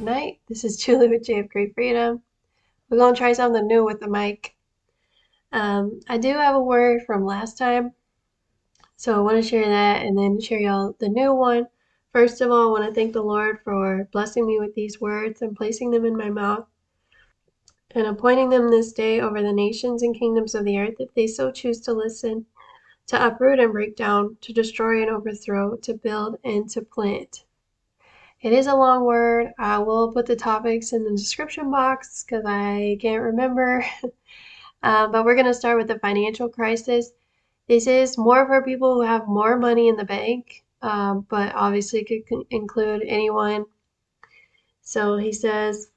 good night. This is Julie with JF Great Freedom. We're going to try something new with the mic. Um, I do have a word from last time, so I want to share that and then share y'all the new one. First of all, I want to thank the Lord for blessing me with these words and placing them in my mouth and appointing them this day over the nations and kingdoms of the earth if they so choose to listen, to uproot and break down, to destroy and overthrow, to build and to plant. It is a long word. I will put the topics in the description box because I can't remember. uh, but we're going to start with the financial crisis. This is more for people who have more money in the bank, um, but obviously could include anyone. So he says,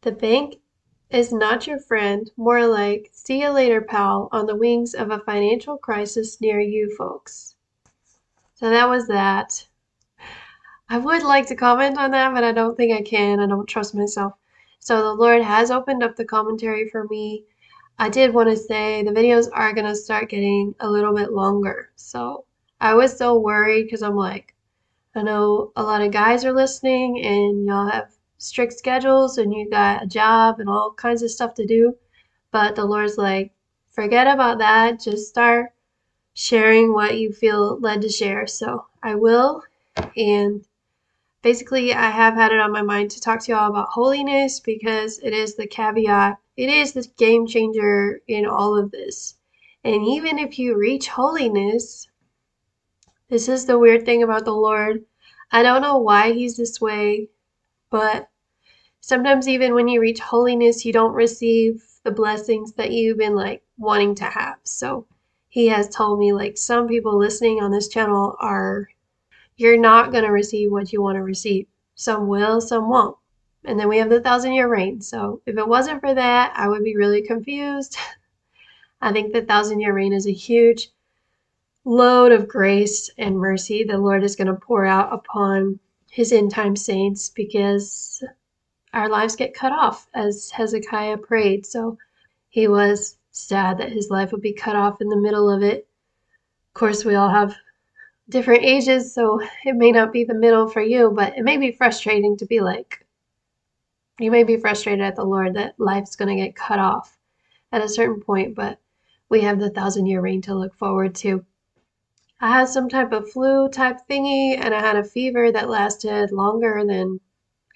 the bank is not your friend, more like, see you later, pal, on the wings of a financial crisis near you folks. So that was that. I would like to comment on that, but I don't think I can. I don't trust myself. So the Lord has opened up the commentary for me. I did want to say the videos are going to start getting a little bit longer. So I was so worried because I'm like, I know a lot of guys are listening and y'all have strict schedules and you got a job and all kinds of stuff to do. But the Lord's like, forget about that. Just start sharing what you feel led to share. So I will. And basically, I have had it on my mind to talk to y'all about holiness because it is the caveat, it is the game changer in all of this. And even if you reach holiness, this is the weird thing about the Lord. I don't know why He's this way, but sometimes even when you reach holiness, you don't receive the blessings that you've been like wanting to have. So He has told me, like, some people listening on this channel are you're not going to receive what you want to receive. Some will, some won't. And then we have the thousand year reign. So if it wasn't for that, I would be really confused. I think the thousand year reign is a huge load of grace and mercy the Lord is going to pour out upon his end time saints because our lives get cut off as Hezekiah prayed. So he was sad that his life would be cut off in the middle of it. Of course, we all have different ages, so it may not be the middle for you, but it may be frustrating to be like, you may be frustrated at the Lord that life's going to get cut off at a certain point, but we have the thousand year reign to look forward to. I had some type of flu type thingy, and I had a fever that lasted longer than,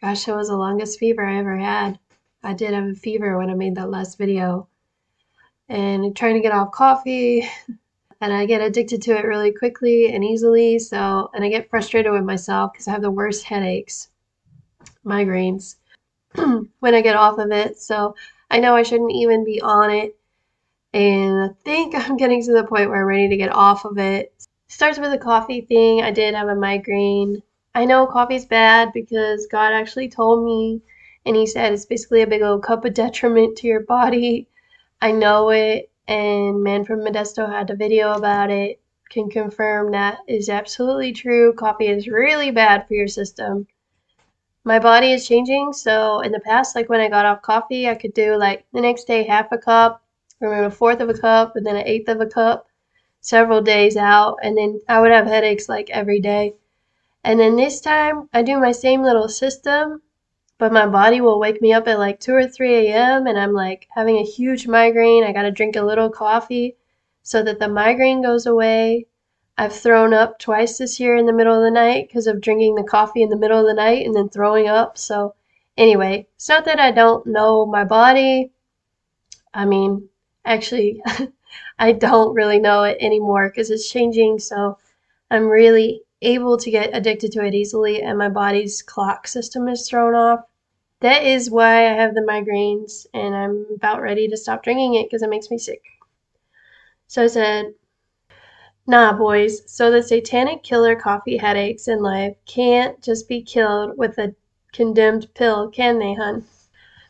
gosh, it was the longest fever I ever had. I did have a fever when I made that last video. And trying to get off coffee, and I get addicted to it really quickly and easily. So, and I get frustrated with myself because I have the worst headaches, migraines, when I get off of it. So, I know I shouldn't even be on it. And I think I'm getting to the point where I'm ready to get off of it. Starts with a coffee thing. I did have a migraine. I know coffee's bad because God actually told me, and He said it's basically a big old cup of detriment to your body. I know it and Man from Modesto had a video about it, can confirm that is absolutely true. Coffee is really bad for your system. My body is changing, so in the past, like when I got off coffee, I could do like the next day half a cup, or then a fourth of a cup, and then an eighth of a cup, several days out, and then I would have headaches like every day. And then this time, I do my same little system, but my body will wake me up at like 2 or 3 a.m. and I'm like having a huge migraine. I got to drink a little coffee so that the migraine goes away. I've thrown up twice this year in the middle of the night because of drinking the coffee in the middle of the night and then throwing up. So, anyway, it's not that I don't know my body. I mean, actually, I don't really know it anymore because it's changing. So, I'm really able to get addicted to it easily and my body's clock system is thrown off. That is why I have the migraines and I'm about ready to stop drinking it because it makes me sick. So I said, Nah, boys, so the satanic killer coffee headaches in life can't just be killed with a condemned pill, can they, hun?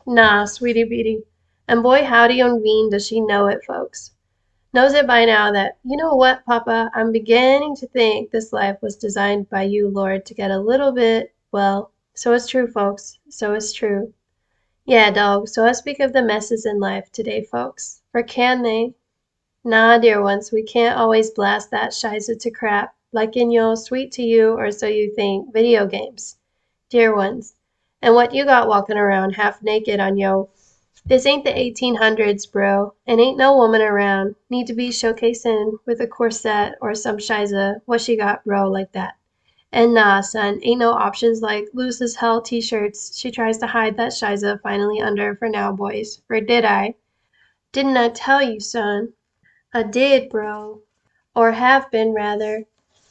Nah, sweetie beatie. And boy, howdy on Veen does she know it, folks knows it by now that, you know what, Papa, I'm beginning to think this life was designed by you, Lord, to get a little bit, well, so it's true, folks. So it's true. Yeah, dog, so I speak of the messes in life today, folks. For can they? Nah, dear ones, we can't always blast that shiza to crap. like in yo, sweet to you, or so you think, video games. Dear ones, and what you got walking around half naked on yo. This ain't the 1800s, bro, and ain't no woman around need to be showcasing with a corset or some shiza what she got, bro, like that. And nah, son, ain't no options like loose as hell t-shirts. She tries to hide that shiza finally under for now, boys. For did I? Didn't I tell you, son? I did, bro. Or have been, rather.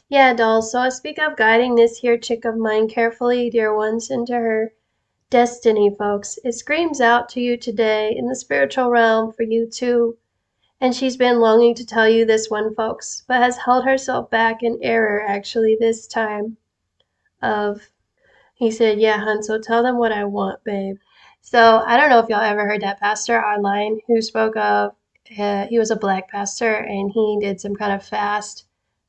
Yeah, dolls, so I speak of guiding this here chick of mine carefully, dear ones, into her destiny, folks. It screams out to you today in the spiritual realm for you too. And she's been longing to tell you this one, folks, but has held herself back in error actually this time. Of, he said, Yeah, hun, so tell them what I want, babe. So I don't know if y'all ever heard that pastor online who spoke of, uh, he was a black pastor and he did some kind of fast,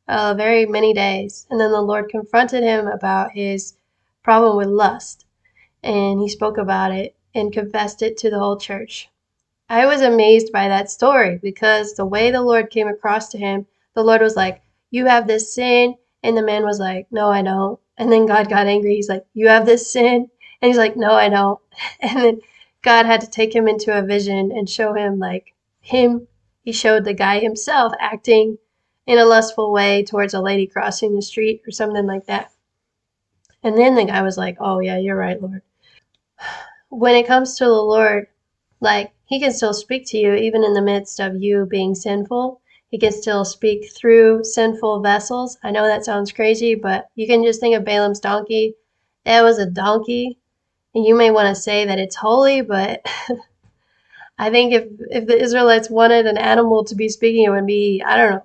uh, very many days. And then the Lord confronted him about his problem with lust and he spoke about it and confessed it to the whole church. I was amazed by that story because the way the Lord came across to him, the Lord was like, You have this sin. And the man was like, No, I don't. And then God got angry. He's like, You have this sin. And he's like, No, I don't. And then God had to take him into a vision and show him, like, him. He showed the guy himself acting in a lustful way towards a lady crossing the street or something like that. And then the guy was like, Oh, yeah, you're right, Lord when it comes to the Lord, like he can still speak to you even in the midst of you being sinful. He can still speak through sinful vessels. I know that sounds crazy, but you can just think of Balaam's donkey. It was a donkey. And you may want to say that it's holy, but I think if, if the Israelites wanted an animal to be speaking, it would be, I don't know,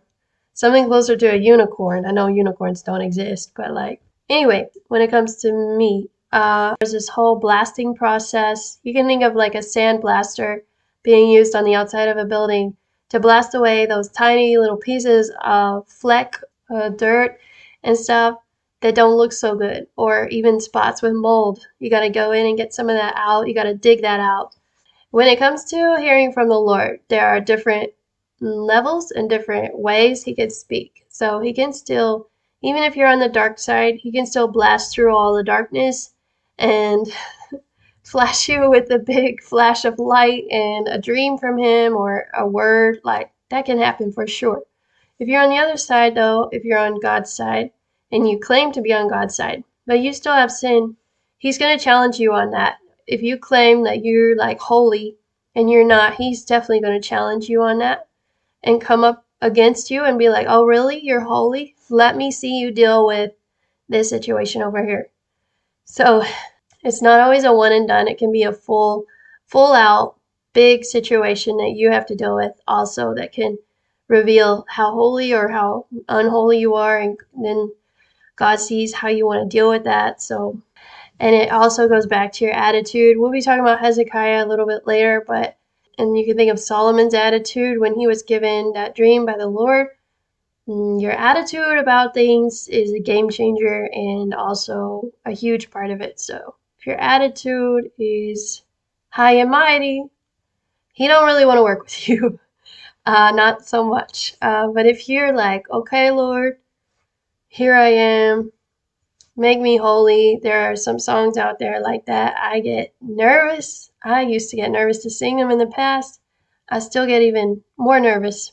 something closer to a unicorn. I know unicorns don't exist, but like, anyway, when it comes to me, uh, there's this whole blasting process. You can think of like a sand blaster being used on the outside of a building to blast away those tiny little pieces of fleck, uh, dirt, and stuff that don't look so good, or even spots with mold. You got to go in and get some of that out. You got to dig that out. When it comes to hearing from the Lord, there are different levels and different ways He can speak. So He can still, even if you're on the dark side, He can still blast through all the darkness and flash you with a big flash of light and a dream from him or a word, like that can happen for sure. If you're on the other side, though, if you're on God's side and you claim to be on God's side, but you still have sin, He's going to challenge you on that. If you claim that you're like holy and you're not, He's definitely going to challenge you on that and come up against you and be like, oh, really? You're holy? Let me see you deal with this situation over here. So it's not always a one and done. It can be a full, full out big situation that you have to deal with also that can reveal how holy or how unholy you are and then God sees how you want to deal with that. So and it also goes back to your attitude. We'll be talking about Hezekiah a little bit later, but and you can think of Solomon's attitude when he was given that dream by the Lord. Mm, your attitude about things is a game changer and also a huge part of it. So if your attitude is high and mighty, he don't really want to work with you. Uh, not so much. Uh, but if you're like, okay, Lord, here I am, make me holy. There are some songs out there like that. I get nervous. I used to get nervous to sing them in the past. I still get even more nervous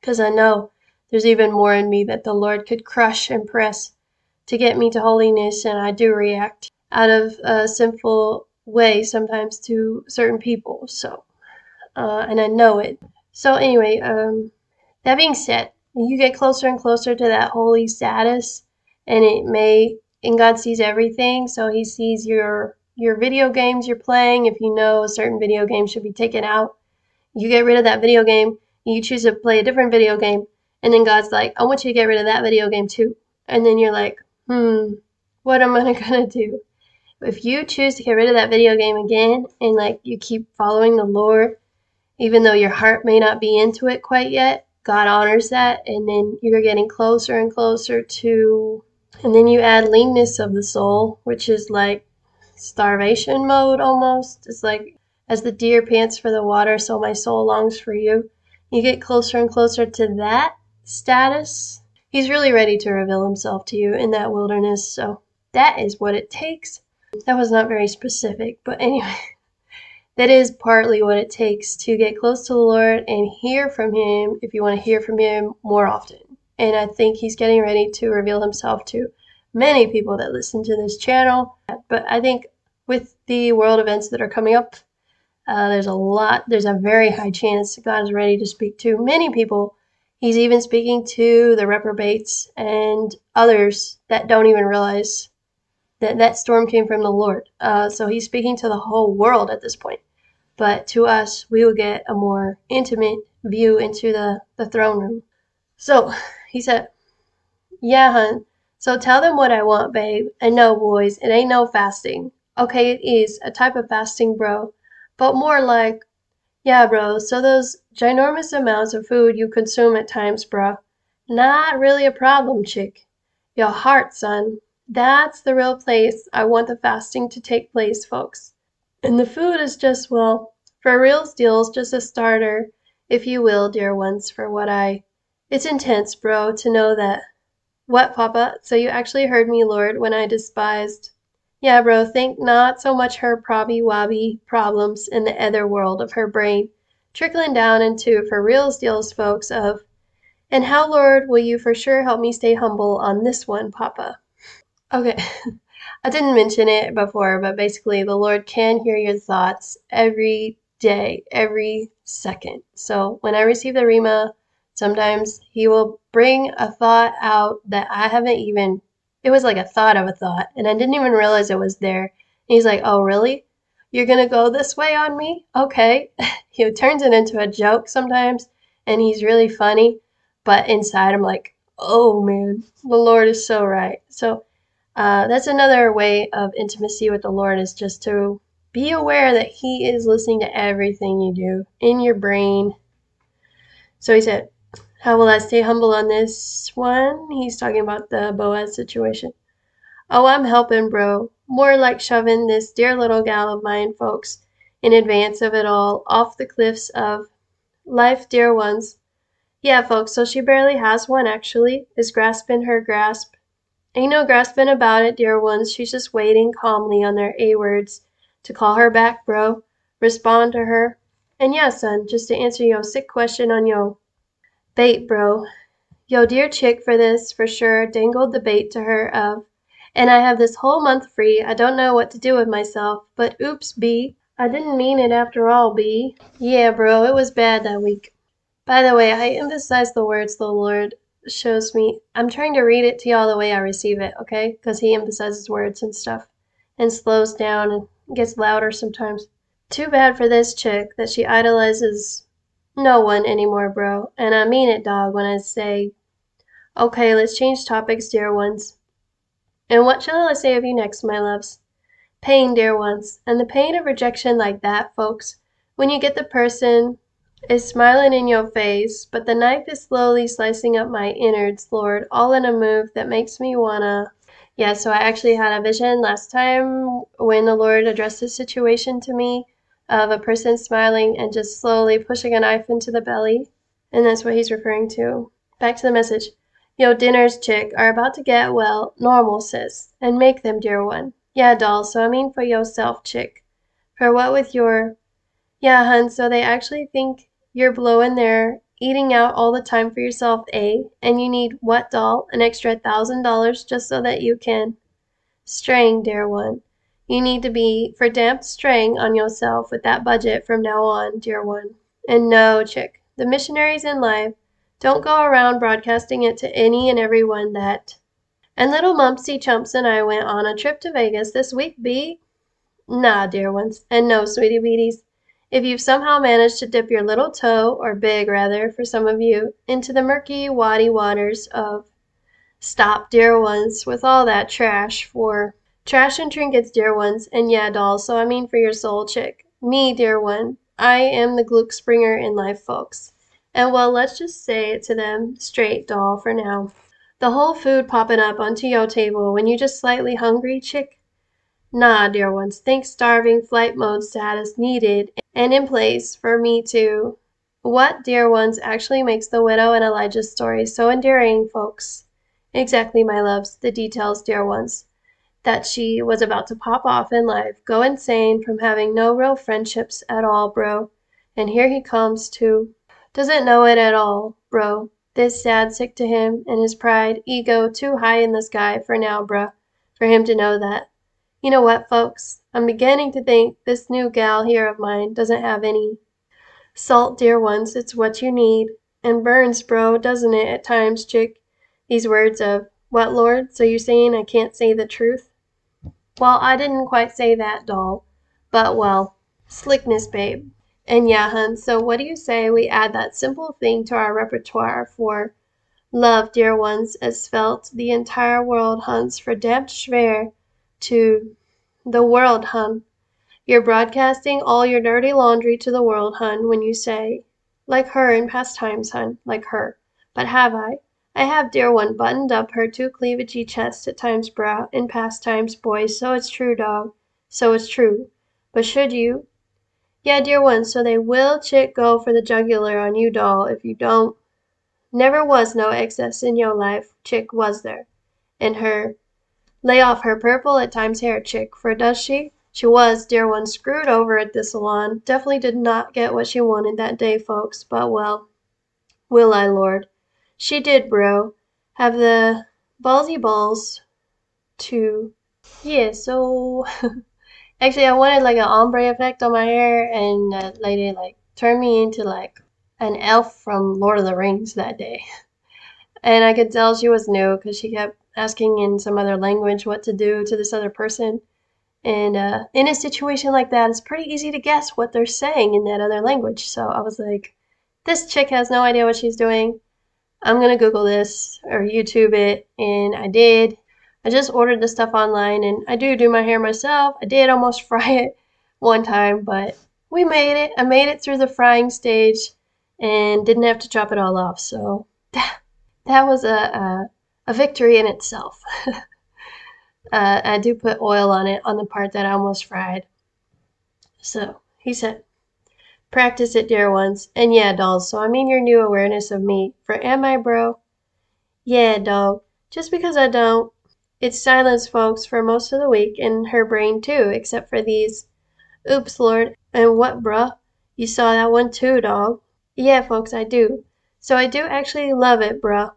because I know there's even more in me that the Lord could crush and press to get me to holiness, and I do react out of a sinful way sometimes to certain people. So, uh, and I know it. So anyway, um, that being said, you get closer and closer to that holy status, and it may, and God sees everything, so He sees your your video games you're playing. If you know a certain video game should be taken out, you get rid of that video game. You choose to play a different video game and then God's like, I want you to get rid of that video game too. And then you're like, hmm, what am I gonna do? If you choose to get rid of that video game again and like you keep following the Lord, even though your heart may not be into it quite yet, God honors that. And then you're getting closer and closer to, and then you add leanness of the soul, which is like starvation mode almost. It's like, as the deer pants for the water, so my soul longs for you. You get closer and closer to that status, He's really ready to reveal himself to you in that wilderness. So that is what it takes. That was not very specific, but anyway, that is partly what it takes to get close to the Lord and hear from Him if you want to hear from Him more often. And I think He's getting ready to reveal Himself to many people that listen to this channel. But I think with the world events that are coming up, uh, there's a lot, there's a very high chance God is ready to speak to many people. He's even speaking to the reprobates and others that don't even realize that that storm came from the Lord. Uh, so he's speaking to the whole world at this point. But to us, we will get a more intimate view into the, the throne room. So he said, Yeah, hun. So tell them what I want, babe. And no, boys, it ain't no fasting. Okay, it is a type of fasting, bro but more like, yeah, bro, so those ginormous amounts of food you consume at times, bro, not really a problem, chick. Your heart, son. That's the real place I want the fasting to take place, folks. And the food is just, well, for real deals, just a starter, if you will, dear ones, for what I. It's intense, bro, to know that. What, Papa? So you actually heard me, Lord, when I despised yeah, bro, think not so much her probby wobby problems in the other world of her brain, trickling down into for reals deals folks of, and how, Lord, will you for sure help me stay humble on this one, Papa? Okay, I didn't mention it before, but basically, the Lord can hear your thoughts every day, every second. So when I receive the Rhema, sometimes He will bring a thought out that I haven't even it was like a thought of a thought, and I didn't even realize it was there. And he's like, Oh, really? You're gonna go this way on me? Okay. he turns it into a joke sometimes, and he's really funny, but inside I'm like, Oh man, the Lord is so right. So uh, that's another way of intimacy with the Lord is just to be aware that He is listening to everything you do in your brain. So he said, how will I stay humble on this one? He's talking about the Boaz situation. Oh, I'm helping, bro. More like shoving this dear little gal of mine, folks, in advance of it all, off the cliffs of life, dear ones. Yeah, folks, so she barely has one, actually, is grasping her grasp. Ain't no grasping about it, dear ones. She's just waiting calmly on their A words to call her back, bro. Respond to her. And yeah, son, just to answer your sick question on yo Bait, bro. Yo, dear chick for this, for sure, dangled the bait to her of, and I have this whole month free. I don't know what to do with myself, but oops, B. I didn't mean it after all, B. Yeah, bro, it was bad that week. By the way, I emphasize the words the Lord shows me. I'm trying to read it to y'all the way I receive it, okay? Because he emphasizes words and stuff and slows down and gets louder sometimes. Too bad for this chick that she idolizes no one anymore, bro. And I mean it, dog, when I say, okay, let's change topics, dear ones. And what shall I say of you next, my loves? Pain, dear ones. And the pain of rejection like that, folks, when you get the person is smiling in your face, but the knife is slowly slicing up my innards, Lord, all in a move that makes me wanna. Yeah, so I actually had a vision last time when the Lord addressed this situation to me of a person smiling and just slowly pushing a knife into the belly. And that's what he's referring to. Back to the message. Yo, dinners, chick, are about to get, well, normal, sis. And make them, dear one. Yeah, doll, so I mean for yourself, chick. For what with your... Yeah, hun, so they actually think you're blowing there, eating out all the time for yourself, eh? And you need, what, doll? An extra thousand dollars just so that you can... Straying, dear one. You need to be for damp straying on yourself with that budget from now on, dear one. And no, chick, the missionaries in life don't go around broadcasting it to any and every one that. And little Mumpsy Chumps and I went on a trip to Vegas this week, B. Nah, dear ones, and no, sweetie beaties. If you've somehow managed to dip your little toe, or big rather, for some of you, into the murky, waddy waters of Stop, dear ones, with all that trash, for Trash and trinkets, dear ones, and yeah, dolls, so I mean for your soul, chick. Me, dear one. I am the Glücksbringer in life, folks. And well, let's just say it to them straight, doll, for now. The whole food popping up onto your table when you just slightly hungry, chick? Nah, dear ones, think starving flight mode status needed and in place for me to. What, dear ones, actually makes the widow and Elijah's story so endearing, folks? Exactly, my loves, the details, dear ones. That she was about to pop off in life, go insane from having no real friendships at all, bro. And here he comes to doesn't know it at all, bro. This sad sick to him and his pride, ego too high in the sky for now, bruh, for him to know that. You know what, folks? I'm beginning to think this new gal here of mine doesn't have any salt, dear ones. It's what you need. And burns, bro, doesn't it, at times, chick? These words of, What, Lord? So you're saying I can't say the truth? Well, I didn't quite say that, doll. But, well, slickness, babe. And yeah, hun, so what do you say we add that simple thing to our repertoire for love, dear ones, as felt the entire world hunts for damned schwer to the world, hun. You're broadcasting all your dirty laundry to the world, hun, when you say, like her in past times, hun, like her. But have I? I have, dear one, buttoned up her too cleavagey chest at times brow, in past times, boys, so it's true, dog, so it's true. But should you, yeah, dear one, so they will chick go for the jugular on you, doll, if you don't. Never was no excess in your life, chick, was there? In her lay off her purple at times hair, chick, for does she? She was, dear one, screwed over at the salon. Definitely did not get what she wanted that day, folks, but well, will I, Lord. She did, bro. Have the ballsy balls to, yeah, so Actually, I wanted like an ombre effect on my hair, and that lady like turned me into like an elf from Lord of the Rings that day. And I could tell she was new because she kept asking in some other language what to do to this other person. And uh, in a situation like that, it's pretty easy to guess what they're saying in that other language. So I was like, this chick has no idea what she's doing. I'm going to Google this or YouTube it. And I did. I just ordered the stuff online and I do do my hair myself. I did almost fry it one time, but we made it. I made it through the frying stage and didn't have to chop it all off. So that, that was a, a, a victory in itself. uh, I do put oil on it on the part that I almost fried. So he said, practice it, dear ones. And yeah, dolls, so I mean your new awareness of me. For am I, bro? Yeah, dog. Just because I don't it's silence, folks, for most of the week, in her brain too, except for these. Oops, Lord. And what, bruh? You saw that one too, dog. Yeah, folks, I do. So I do actually love it, bruh,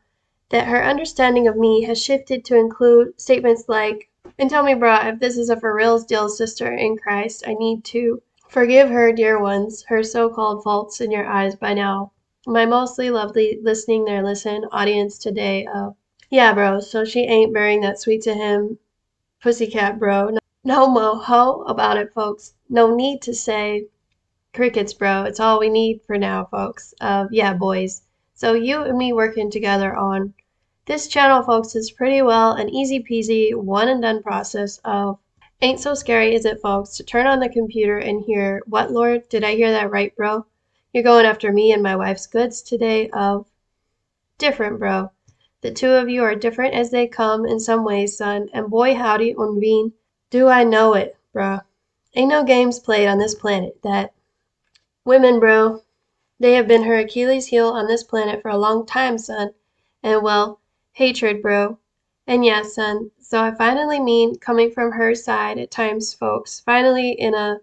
that her understanding of me has shifted to include statements like, and tell me, bruh, if this is a for reals deal, sister in Christ, I need to forgive her, dear ones, her so-called faults in your eyes by now. My mostly lovely listening there listen audience today of yeah, bro, so she ain't bearing that sweet to him pussycat, bro. No, no mo-ho about it, folks. No need to say crickets, bro. It's all we need for now, folks. Uh, yeah, boys. So you and me working together on this channel, folks, is pretty well an easy peasy, one and done process of ain't so scary, is it, folks, to turn on the computer and hear, what, Lord? Did I hear that right, bro? You're going after me and my wife's goods today of different, bro. The two of you are different as they come in some ways, son, and boy howdy Unveen, do I know it, bruh. Ain't no games played on this planet that women, bro, they have been her Achilles heel on this planet for a long time, son. And well, hatred, bro. And yeah, son, so I finally mean coming from her side at times, folks. Finally in a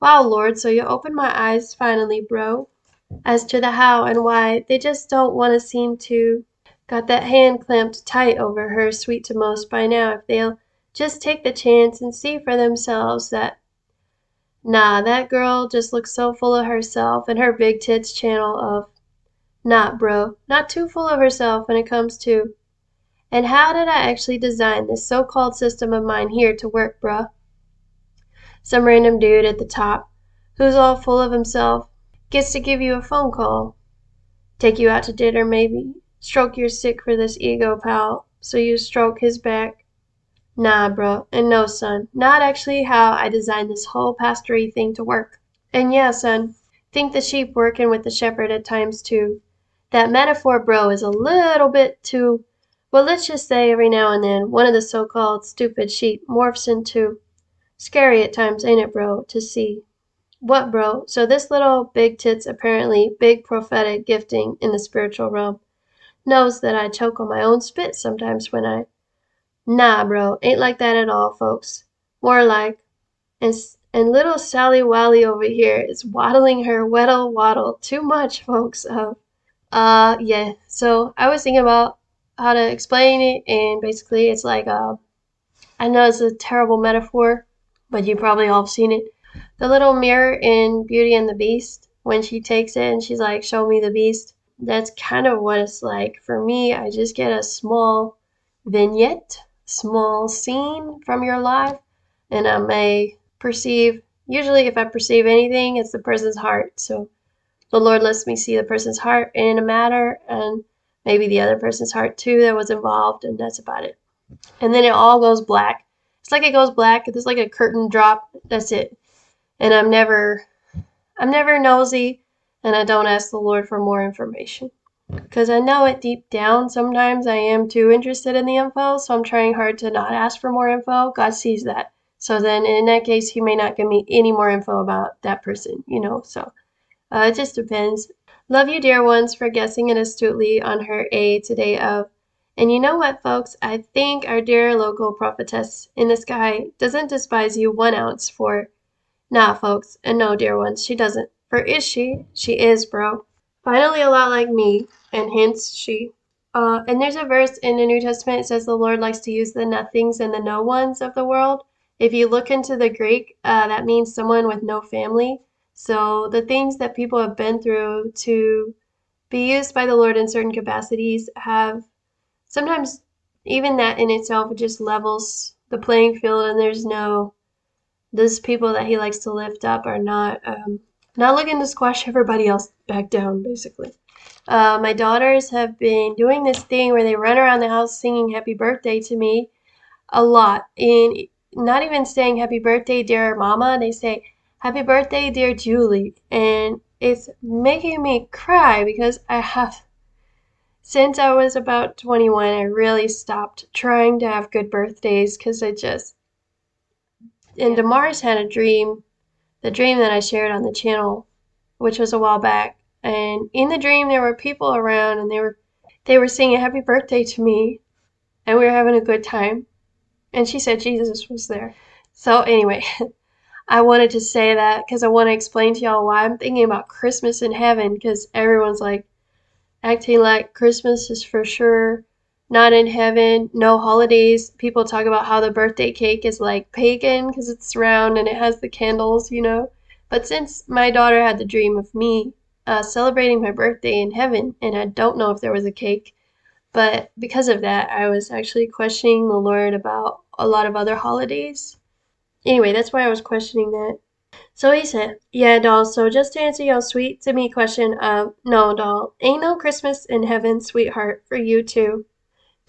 wow, Lord, so you opened my eyes finally, bro. As to the how and why, they just don't want to seem to Got that hand clamped tight over her sweet to most by now if they'll just take the chance and see for themselves that Nah, that girl just looks so full of herself and her big tits channel of Not, bro. Not too full of herself when it comes to And how did I actually design this so-called system of mine here to work, bruh? Some random dude at the top who's all full of himself gets to give you a phone call. Take you out to dinner maybe Stroke your sick for this ego, pal, so you stroke his back. Nah, bro, and no, son, not actually how I designed this whole pastory thing to work. And yeah, son, think the sheep working with the shepherd at times too. That metaphor, bro, is a little bit too, well, let's just say every now and then one of the so-called stupid sheep morphs into scary at times, ain't it, bro, to see. What, bro? So this little big tits apparently big prophetic gifting in the spiritual realm knows that I choke on my own spit sometimes when I. Nah, bro, ain't like that at all, folks. More like. And, and little Sally Wally over here is waddling her weddle waddle too much, folks. Uh, uh, yeah. So I was thinking about how to explain it, and basically it's like, uh, I know it's a terrible metaphor, but you probably all have seen it. The little mirror in Beauty and the Beast, when she takes it and she's like, show me the beast. That's kind of what it's like. For me, I just get a small vignette, small scene from your life, and I may perceive, usually if I perceive anything, it's the person's heart. So the Lord lets me see the person's heart in a matter and maybe the other person's heart too that was involved, and that's about it. And then it all goes black. It's like it goes black. It's like a curtain drop. That's it. And I'm never I'm never nosy and I don't ask the Lord for more information. Because I know it deep down, sometimes I am too interested in the info, so I'm trying hard to not ask for more info. God sees that. So then in that case, He may not give me any more info about that person, you know? So uh, it just depends. Love you, dear ones, for guessing it astutely on her A today of. And you know what, folks? I think our dear local prophetess in the sky doesn't despise you one ounce for Nah, folks, and no, dear ones, she doesn't. For is she? She is, bro. Finally, a lot like me, and hence she. Uh, and there's a verse in the New Testament it says the Lord likes to use the nothings and the no ones of the world. If you look into the Greek, uh, that means someone with no family. So the things that people have been through to be used by the Lord in certain capacities have sometimes even that in itself just levels the playing field and there's no those people that he likes to lift up are not um, not looking to squash everybody else back down, basically. Uh, my daughters have been doing this thing where they run around the house singing happy birthday to me a lot. And not even saying happy birthday, dear mama, they say happy birthday, dear Julie. And it's making me cry because I have, since I was about 21, I really stopped trying to have good birthdays because I just, and Damaris had a dream, the dream that I shared on the channel, which was a while back. And in the dream, there were people around, and they were they were singing happy birthday to me, and we were having a good time. And she said Jesus was there. So anyway, I wanted to say that because I want to explain to y'all why I'm thinking about Christmas in heaven because everyone's like acting like Christmas is for sure not in heaven, no holidays. People talk about how the birthday cake is like pagan because it's round and it has the candles, you know. But since my daughter had the dream of me uh, celebrating my birthday in heaven, and I don't know if there was a cake, but because of that, I was actually questioning the Lord about a lot of other holidays. Anyway, that's why I was questioning that. So he said, Yeah, doll, so just to answer your sweet to me question of, no, doll, ain't no Christmas in heaven, sweetheart, for you too.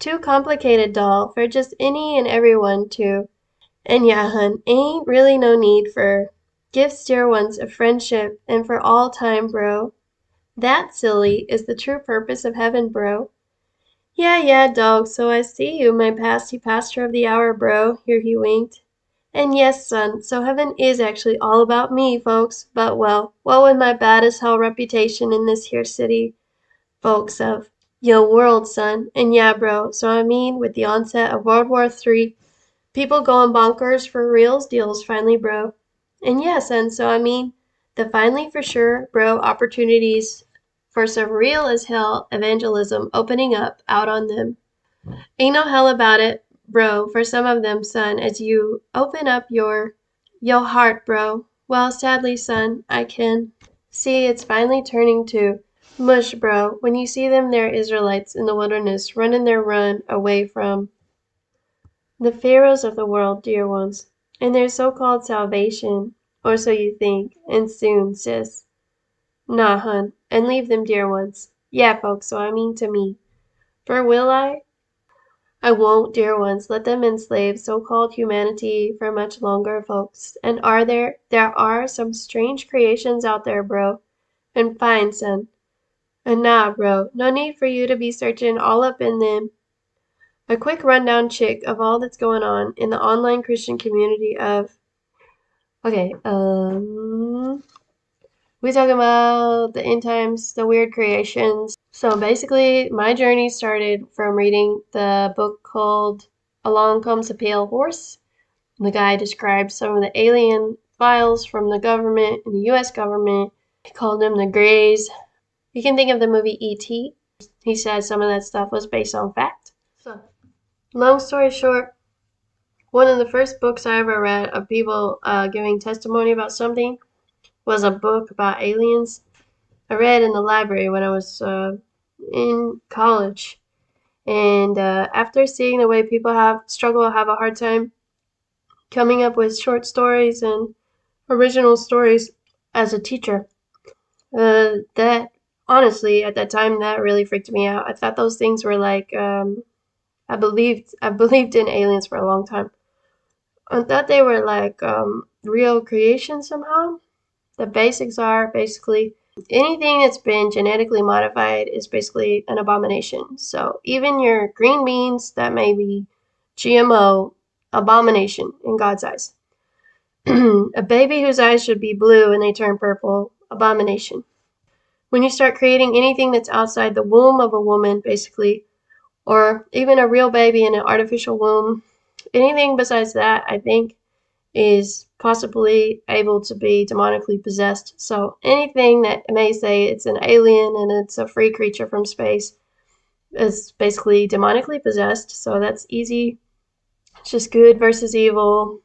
Too complicated, doll, for just any and everyone to. And yeah, hun, ain't really no need for gifts, dear ones, of friendship, and for all time, bro. That, silly, is the true purpose of heaven, bro. Yeah, yeah, dog, so I see you, my pasty pastor of the hour, bro. Here he winked. And yes, son, so heaven is actually all about me, folks. But well, what with my bad as hell reputation in this here city, folks of Yo, world, son. And yeah, bro, so I mean, with the onset of World War III, people going bonkers for reals deals finally, bro. And yes, and so I mean, the finally for sure, bro, opportunities for some real as hell evangelism opening up out on them. Ain't no hell about it, bro, for some of them, son, as you open up your your heart, bro. Well, sadly, son, I can see it's finally turning to Mush, bro. When you see them, they're Israelites in the wilderness, running their run away from the pharaohs of the world, dear ones, and their so-called salvation, or so you think, and soon, sis. Nah, hun, and leave them, dear ones. Yeah, folks, so I mean to me. For will I? I won't, dear ones, let them enslave so-called humanity for much longer, folks. And are there, there are some strange creations out there, bro. And fine, son. And nah, bro, no need for you to be searching all up in them. A quick rundown chick of all that's going on in the online Christian community of. Okay, um. We talk about the end times, the weird creations. So basically, my journey started from reading the book called Along Comes a Pale Horse. The guy describes some of the alien files from the government and the US government. He called them the Greys. You can think of the movie E.T. He said some of that stuff was based on fact. So, long story short, one of the first books I ever read of people uh, giving testimony about something was a book about aliens. I read in the library when I was uh, in college. And uh, after seeing the way people have struggle, have a hard time coming up with short stories and original stories as a teacher, uh, that honestly at that time that really freaked me out. I thought those things were like um, I believed I believed in aliens for a long time. I thought they were like um, real creation somehow. The basics are basically anything that's been genetically modified is basically an abomination. So even your green beans that may be GMO, abomination in God's eyes. a baby whose eyes should be blue and they turn purple, abomination. When you start creating anything that's outside the womb of a woman, basically, or even a real baby in an artificial womb, anything besides that, I think, is possibly able to be demonically possessed. So anything that may say it's an alien and it's a free creature from space is basically demonically possessed. So that's easy. It's just good versus evil.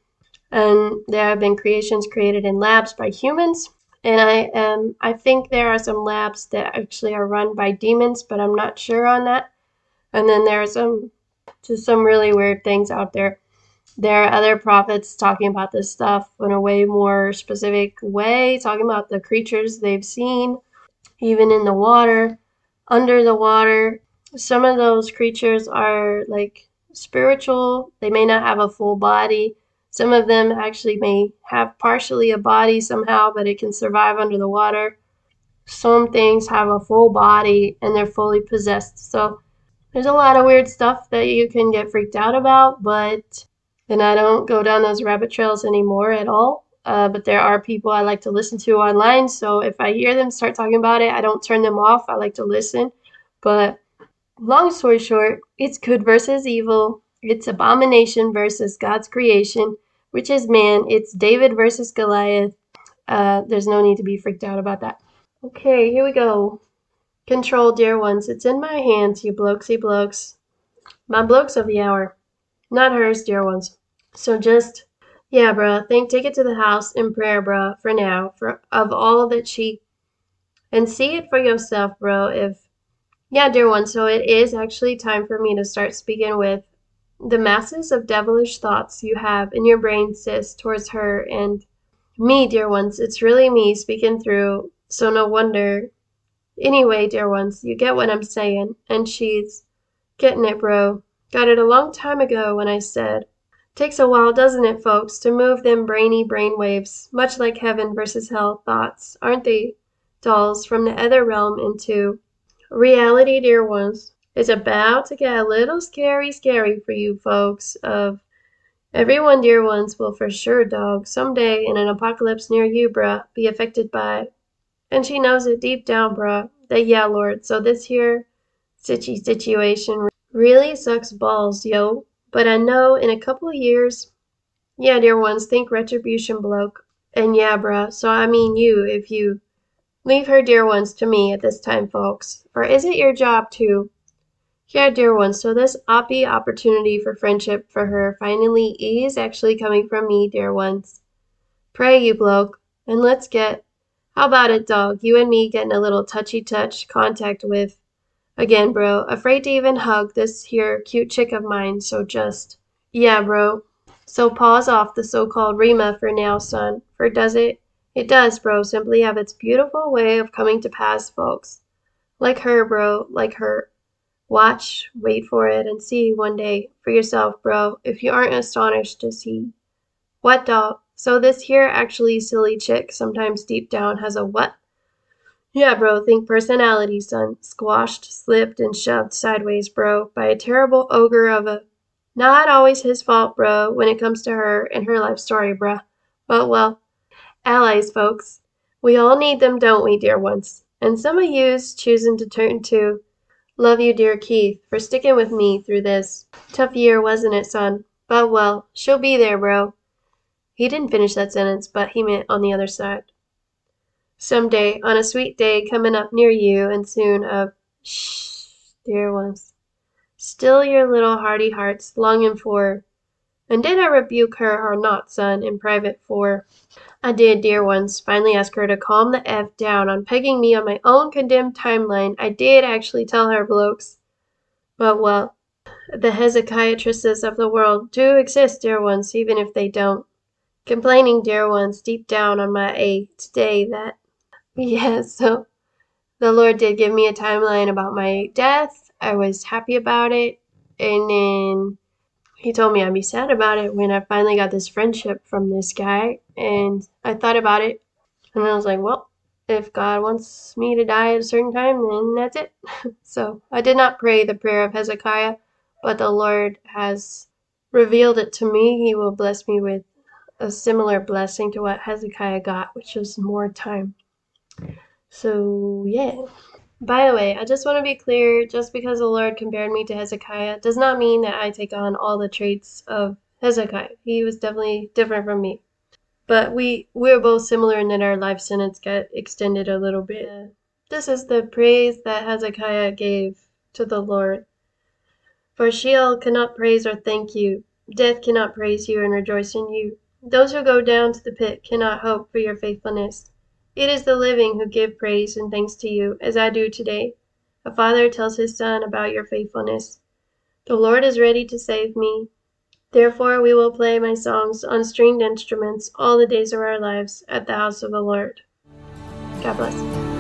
And there have been creations created in labs by humans. And I um I think there are some labs that actually are run by demons, but I'm not sure on that. And then there are some just some really weird things out there there are other prophets talking about this stuff in a way more specific way, talking about the creatures they've seen, even in the water, under the water. Some of those creatures are like spiritual, they may not have a full body. Some of them actually may have partially a body somehow, but it can survive under the water. Some things have a full body and they're fully possessed. So there's a lot of weird stuff that you can get freaked out about, but and I don't go down those rabbit trails anymore at all. Uh, but there are people I like to listen to online. So if I hear them start talking about it, I don't turn them off. I like to listen. But long story short, it's good versus evil. It's abomination versus God's creation, which is man. It's David versus Goliath. Uh, there's no need to be freaked out about that. Okay, here we go. Control, dear ones. It's in my hands, you blokesy blokes. My blokes of the hour. Not hers, dear ones. So just, yeah, bruh, think, take it to the house in prayer, bruh, for now, for of all that she, and see it for yourself, bro. If, yeah, dear ones, so it is actually time for me to start speaking with the masses of devilish thoughts you have in your brain, sis, towards her and me, dear ones. It's really me speaking through, so no wonder. Anyway, dear ones, you get what I'm saying, and she's getting it, bro. Got it a long time ago when I said, Takes a while, doesn't it, folks, to move them brainy brain waves, much like heaven versus hell thoughts, aren't they, dolls, from the other realm into reality, dear ones, It's about to get a little scary, scary for you folks of everyone, dear ones, will for sure, dog, someday in an apocalypse near you, bruh, be affected by. And she knows it deep down, bruh, that yeah, Lord, so this here sitchy situation really sucks balls, yo. But I know in a couple years, yeah, dear ones, think retribution bloke. And yeah, bruh, so I mean you, if you leave her dear ones to me at this time, folks. Or is it your job to? Yeah, dear ones, so this oppy opportunity for friendship for her finally is actually coming from me, dear ones. Pray, you bloke, and let's get, how about it, dog, you and me getting a little touchy touch contact with Again, bro, afraid to even hug this here cute chick of mine, so just, yeah, bro. So pause off the so-called Rhema for now, son, for does it? It does, bro, simply have its beautiful way of coming to pass, folks. Like her, bro, like her. Watch, wait for it, and see one day for yourself, bro, if you aren't astonished to see. What, dog? So this here actually silly chick sometimes deep down has a what? Yeah, bro, think personality, son. Squashed, slipped, and shoved sideways, bro, by a terrible ogre of a. Not always his fault, bro, when it comes to her and her life story, bruh. But, well, allies, folks. We all need them, don't we, dear ones? And some of you's choosing to turn to love you, dear Keith, for sticking with me through this tough year, wasn't it, son? But well, she'll be there, bro. He didn't finish that sentence, but he meant on the other side. Some day, on a sweet day coming up near you, and soon a shh, dear ones, still your little hearty hearts longing for. And did I rebuke her or not, son, in private for? I did, dear ones, finally ask her to calm the F down on pegging me on my own condemned timeline. I did actually tell her, blokes. But well, the Hezekiatresses of the world do exist, dear ones, even if they don't. Complaining, dear ones, deep down on my A today that, yeah, so the Lord did give me a timeline about my death. I was happy about it. And then he told me I'd be sad about it when I finally got this friendship from this guy. And I thought about it. And I was like, well, if God wants me to die at a certain time, then that's it. so I did not pray the prayer of Hezekiah, but the Lord has revealed it to me. He will bless me with a similar blessing to what Hezekiah got, which was more time. So, yeah. By the way, I just want to be clear just because the Lord compared me to Hezekiah does not mean that I take on all the traits of Hezekiah. He was definitely different from me. But we we're both similar in that our life sentence got extended a little bit. This is the praise that Hezekiah gave to the Lord. For Sheol cannot praise or thank you. Death cannot praise you and rejoice in you. Those who go down to the pit cannot hope for your faithfulness. It is the living who give praise and thanks to you, as I do today. A father tells his son about your faithfulness. The Lord is ready to save me. Therefore, we will play my songs on stringed instruments all the days of our lives at the house of the Lord. God bless.